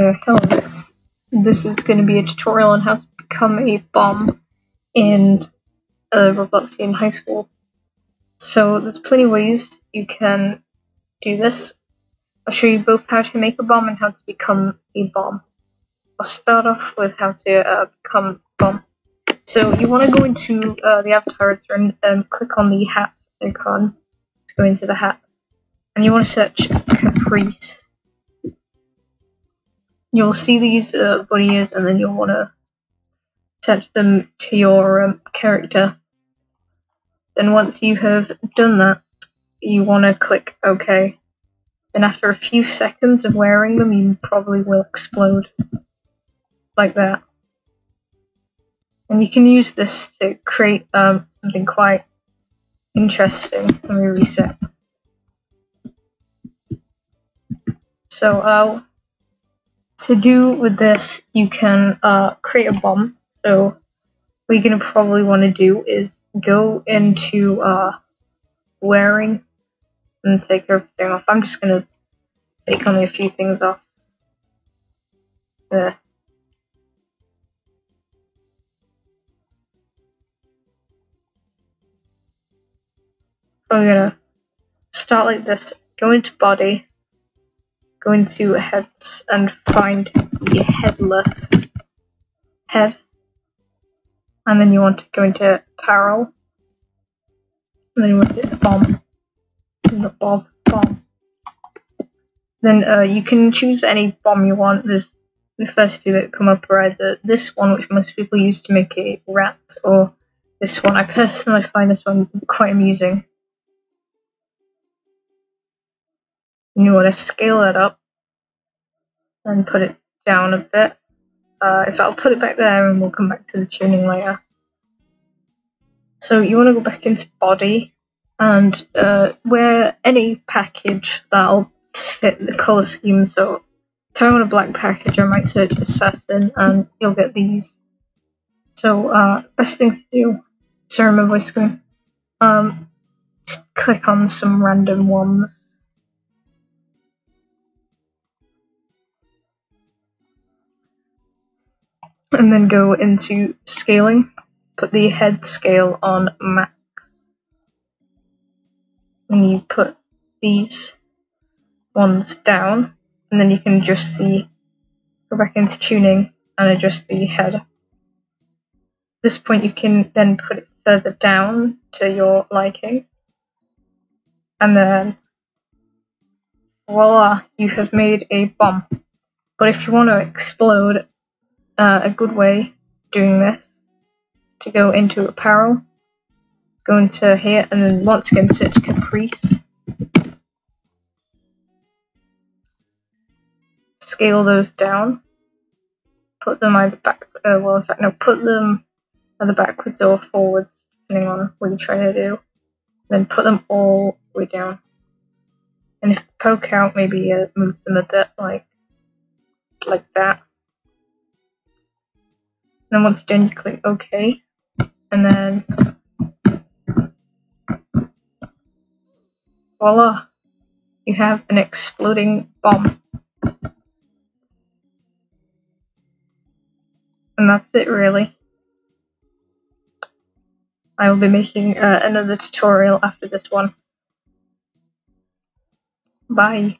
Hello. This is going to be a tutorial on how to become a bomb in uh, Robloxian high school. So there's plenty of ways you can do this. I'll show you both how to make a bomb and how to become a bomb. I'll start off with how to uh, become a bomb. So you want to go into uh, the avatar and um, click on the hat icon. Let's go into the hat. And you want to search Caprice you'll see these uh, bunny ears and then you'll want to attach them to your um, character. Then once you have done that, you want to click OK. Then after a few seconds of wearing them, you probably will explode. Like that. And you can use this to create um, something quite interesting. Let me reset. So uh, to do with this, you can uh, create a bomb. So what you're going to probably want to do is go into uh, wearing and take everything off. I'm just going to take only a few things off. There. I'm gonna start like this, go into body, go into heads and find the headless head. And then you want to go into apparel. And then you want to bomb. The bomb bomb. Then uh, you can choose any bomb you want. There's the first two that come up are either this one, which most people use to make a rat, or this one. I personally find this one quite amusing. And you want to scale that up and put it down a bit. Uh, if I'll put it back there and we'll come back to the tuning later. So you want to go back into body and uh, wear any package that'll fit the color scheme. So if I want a black package, I might search assassin and you'll get these. So uh, best thing to do, sorry my voice going, um, just click on some random ones and then go into scaling, put the head scale on max. And you put these ones down, and then you can adjust the, go back into tuning and adjust the head. At this point you can then put it further down to your liking. And then voila, you have made a bomb. But if you want to explode uh, a good way doing this to go into apparel, go into here, and then once again search Caprice. Scale those down. Put them either back, uh, well, in fact, no, put them either backwards or forwards, depending on what you're trying to do. Then put them all the way down. And if poke out, maybe uh, move them a bit, like like that then once you're done, you click OK. And then voila, you have an exploding bomb. And that's it really. I will be making uh, another tutorial after this one. Bye.